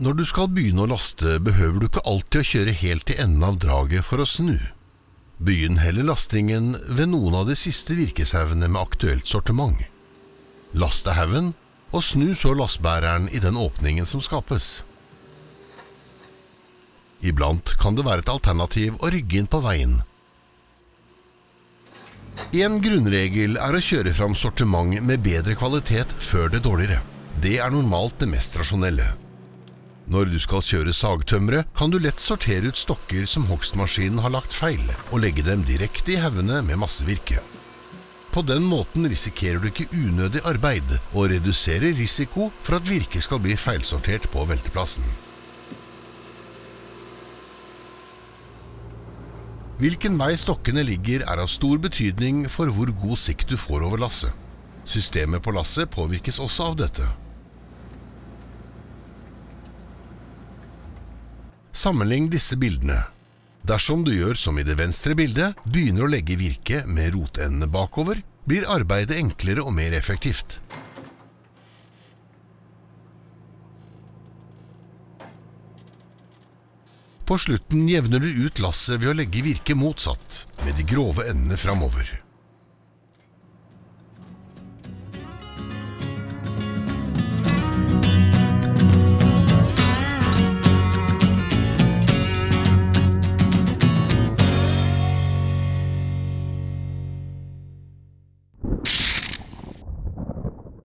Når du skal begynne å laste, behøver du ikke alltid å kjøre helt til enden av draget for å snu. Begynn heller lastingen ved noen av de siste virkeshaugene med aktuelt sortiment. Laste haugen, og snu så lastbæreren i den åpningen som skapes. Iblant kan det være et alternativ å rygge inn på veien. En grunnregel er å kjøre fram sortiment med bedre kvalitet før det dårligere. Det er normalt det mest rasjonelle. Når du skal kjøre sagtømmeret, kan du lett sortere ut stokker som hogstmaskinen har lagt feil, og legge dem direkte i haugene med massevirke. På den måten risikerer du ikke unødig arbeid, og reduserer risiko for at virket skal bli feilsortert på velteplassen. Hvilken vei stokkene ligger er av stor betydning for hvor god sikt du får over lasset. Systemet på lasset påvirkes også av dette. Sammenlign disse bildene. Dersom du gjør som i det venstre bildet, begynner å legge virke med rotendene bakover, blir arbeidet enklere og mer effektivt. På slutten jevner du ut lasset ved å legge virket motsatt, med de grove endene framover.